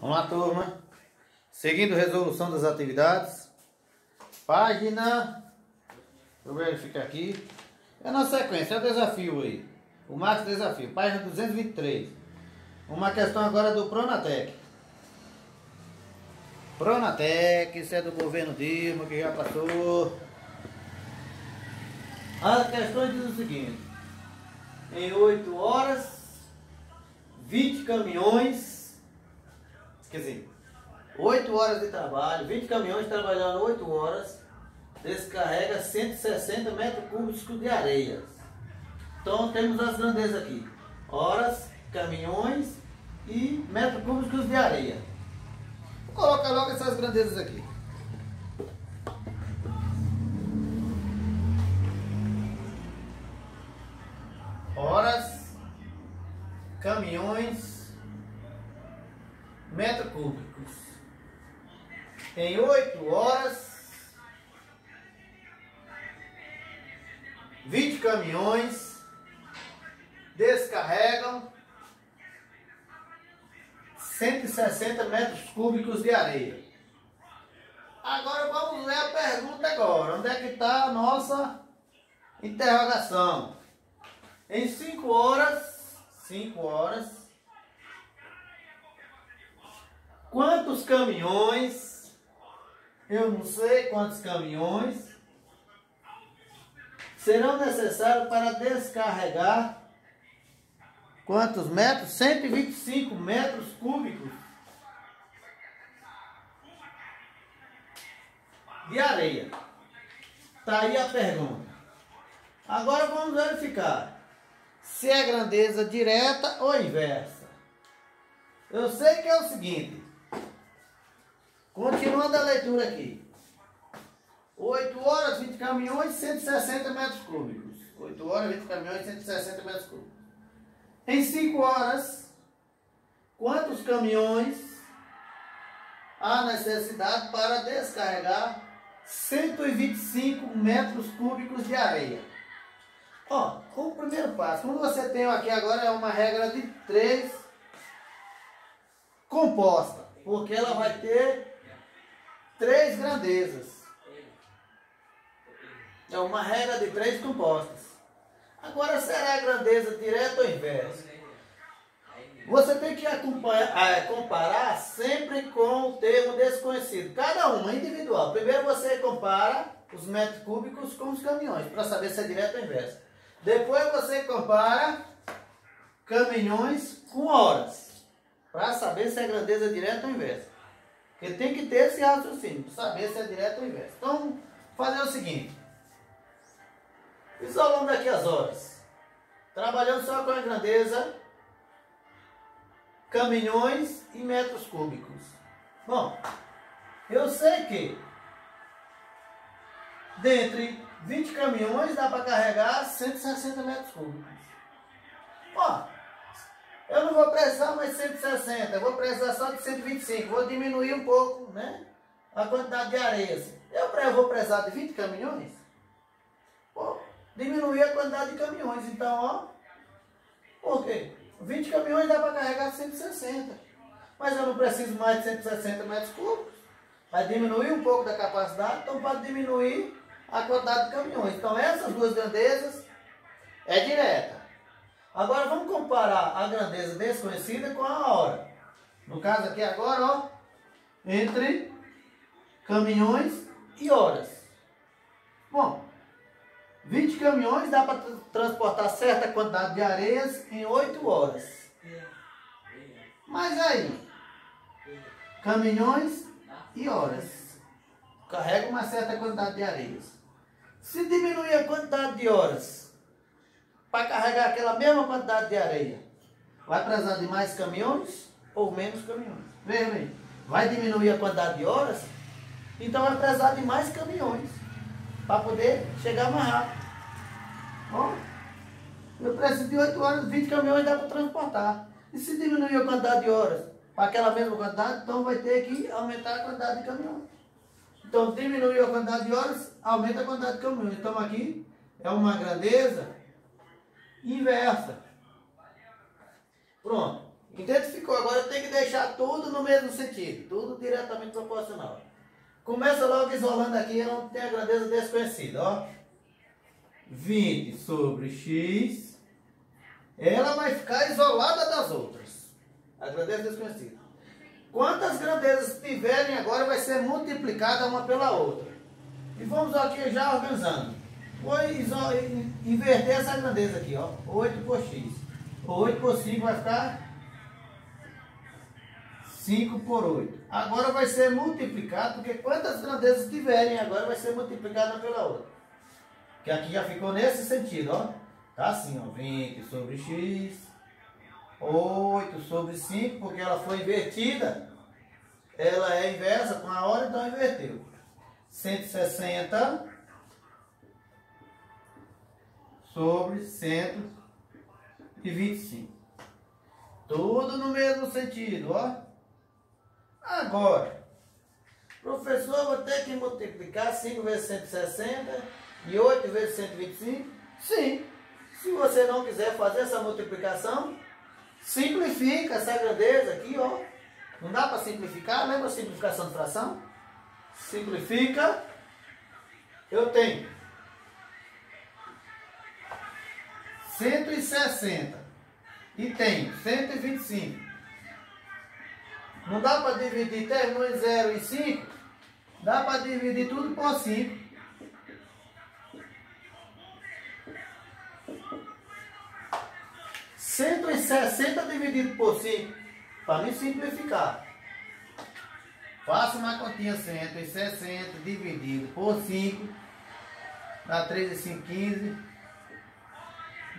Vamos lá, turma. Seguindo resolução das atividades. Página. Deixa eu verificar aqui. É na sequência, é o desafio aí. O Max Desafio, página 223. Uma questão agora do Pronatec. Pronatec, isso é do governo Dilma, que já passou. A questão diz o seguinte. Em 8 horas, 20 caminhões Quer dizer, 8 horas de trabalho, 20 caminhões trabalhando 8 horas, descarrega 160 metros cúbicos de areia. Então temos as grandezas aqui. Horas, caminhões e metros cúbicos de areia. Vou colocar logo essas grandezas aqui. Horas, caminhões Em 8 horas, 20 caminhões descarregam 160 metros cúbicos de areia. Agora vamos ver a pergunta agora. Onde é que está a nossa interrogação? Em 5 horas, 5 horas, Quantos caminhões? Eu não sei quantos caminhões serão necessários para descarregar quantos metros? 125 metros cúbicos de areia. Está aí a pergunta. Agora vamos verificar se é grandeza direta ou inversa. Eu sei que é o seguinte. Continuando a leitura aqui. 8 horas, 20 caminhões, 160 metros cúbicos. 8 horas, 20 caminhões, 160 metros cúbicos. Em 5 horas, quantos caminhões há necessidade para descarregar 125 metros cúbicos de areia? Ó, o primeiro passo, como você tem aqui agora, é uma regra de 3 composta, porque ela vai ter três grandezas. É uma regra de três compostas. Agora, será a grandeza direta ou inversa? Você tem que acompanhar, comparar sempre com o termo desconhecido. Cada uma individual. Primeiro você compara os metros cúbicos com os caminhões, para saber se é direto ou inverso. Depois você compara caminhões com horas, para saber se é grandeza direta ou inversa. Ele tem que ter esse raciocínio, saber se é direto ou inverso. Então, fazer o seguinte. Isolando daqui as horas. Trabalhando só com a grandeza, caminhões e metros cúbicos. Bom, eu sei que dentre 20 caminhões dá para carregar 160 metros cúbicos. Ó, eu não vou precisar mais 160, eu vou precisar só de 125. Vou diminuir um pouco, né? A quantidade de areia. Eu vou precisar de 20 caminhões? Pô, diminuir a quantidade de caminhões. Então, ó. Por quê? 20 caminhões dá para carregar 160. Mas eu não preciso mais de 160 metros cúbicos. Vai diminuir um pouco da capacidade, então pode diminuir a quantidade de caminhões. Então essas duas grandezas é direta. Agora vamos comparar a grandeza desconhecida com a hora. No caso aqui agora, ó, entre caminhões e horas. Bom, 20 caminhões dá para transportar certa quantidade de areias em 8 horas. Mas aí, caminhões e horas. Carrega uma certa quantidade de areias. Se diminuir a quantidade de horas, para carregar aquela mesma quantidade de areia, vai precisar de mais caminhões ou menos caminhões? Veja bem, vai diminuir a quantidade de horas, então vai precisar de mais caminhões para poder chegar mais rápido. Bom, eu preciso de 8 horas, 20 caminhões dá para transportar. E se diminuir a quantidade de horas para aquela mesma quantidade, então vai ter que aumentar a quantidade de caminhões. Então, diminuiu a quantidade de horas, aumenta a quantidade de caminhões. Então, aqui é uma grandeza inversa. Pronto. Identificou, agora tem que deixar tudo no mesmo sentido, tudo diretamente proporcional. Começa logo isolando aqui onde tem a grandeza desconhecida, ó. 20 sobre x, ela vai ficar isolada das outras. A grandeza desconhecida. Quantas grandezas tiverem agora vai ser multiplicada uma pela outra. E vamos aqui já organizando. Vou inverter essa grandeza aqui, ó. 8 por x. 8 por 5 vai ficar 5 por 8. Agora vai ser multiplicado, porque quantas grandezas tiverem agora vai ser multiplicada pela outra. Que aqui já ficou nesse sentido, ó. Tá assim, ó. 20 sobre x. 8 sobre 5, porque ela foi invertida. Ela é inversa com a hora, então inverteu. 160 sobre 125. Tudo no mesmo sentido, ó. Agora, professor, vou ter que multiplicar 5 vezes 160 e 8 vezes 125? Sim. Se você não quiser fazer essa multiplicação, simplifica essa grandeza aqui, ó. Não dá para simplificar? Lembra a simplificação de fração? Simplifica. Eu tenho 160 e tenho 125. Não dá para dividir terminou em 0 e 5? Dá para dividir tudo por 5. Cento e sessenta dividido por 5, para me simplificar. Faça uma continha 160 dividido por 5, dá 3 e 5, 15,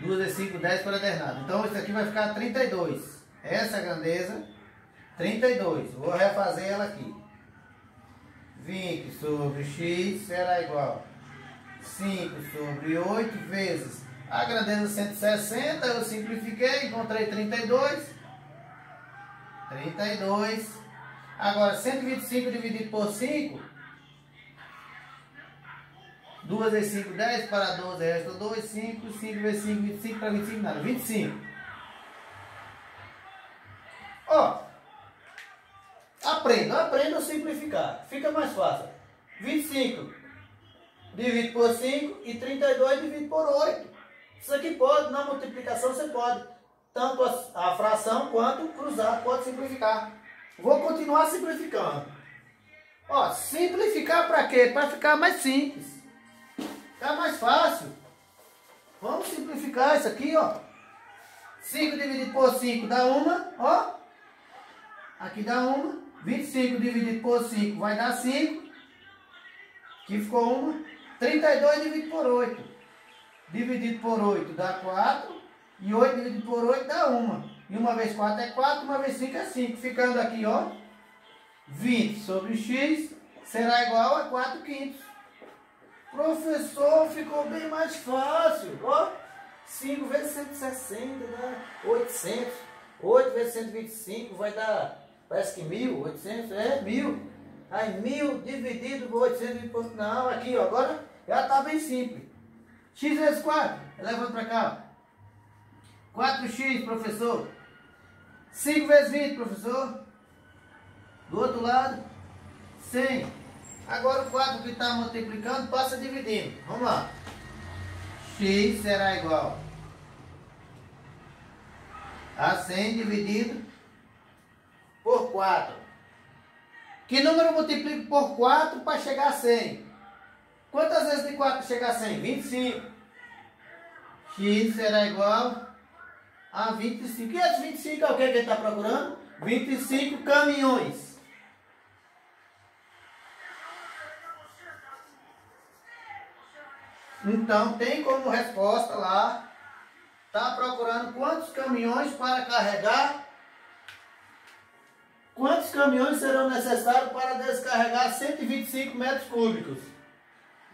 2 e 5, 10 para 10 nada. Então isso aqui vai ficar 32. Essa a grandeza 32. Vou refazer ela aqui. 20 sobre x será igual 5 sobre 8 vezes a grandeza 160, eu simplifiquei, encontrei 32. 32. Agora, 125 dividido por 5. 2 vezes 5, 10, para 12, resta 2, 5, 5 vezes 5, 25, para 25, nada, 25. Ó, Aprenda, aprenda a simplificar. Fica mais fácil. 25 divide por 5 e 32 divide por 8. Isso aqui pode, na multiplicação você pode. Tanto a, a fração quanto cruzado pode simplificar. Vou continuar simplificando. Ó, simplificar para quê? Para ficar mais simples. Ficar mais fácil. Vamos simplificar isso aqui, ó. 5 dividido por 5 dá uma, ó. Aqui dá uma. 25 dividido por 5 vai dar 5. Aqui ficou uma. 32 dividido por 8. Dividido por 8 dá 4. E 8 dividido por 8 dá 1. E uma vez 4 é 4, uma vez 5 é 5. Ficando aqui, ó. 20 sobre x será igual a 4 quintos. Professor, ficou bem mais fácil. Ó, 5 vezes 160 dá 800. 8 vezes 125 vai dar Parece que mil, oitocentos, é mil. Aí mil dividido por oitocentos, não, aqui ó, agora já está bem simples. x vezes 4, levando para cá. 4x, professor. 5 vezes 20, professor. Do outro lado, 100. Agora o 4 que está multiplicando passa dividindo. Vamos lá. x será igual a 100 dividido por 4. Que número multiplico por 4 para chegar a 100? Quantas vezes de 4 chega a 100? 25. X será igual a 25. E esse 25 é o que, que ele está procurando? 25 caminhões. Então tem como resposta lá, está procurando quantos caminhões para carregar Quantos caminhões serão necessários para descarregar 125 metros cúbicos?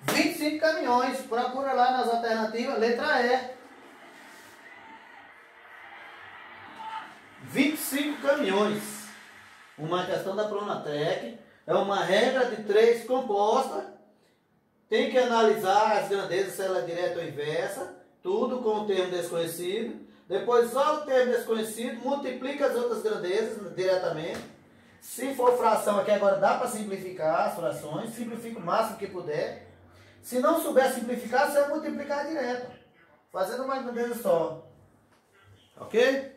25 caminhões. Procura lá nas alternativas, letra E. 25 caminhões. Uma questão da Pronatec. É uma regra de três composta. Tem que analisar as grandezas, se ela é direta ou inversa. Tudo com o termo desconhecido. Depois isola o termo desconhecido, multiplica as outras grandezas diretamente. Se for fração aqui agora dá para simplificar as frações, simplifica o máximo que puder. Se não souber simplificar, você vai multiplicar direto, fazendo uma grandeza só. Ok?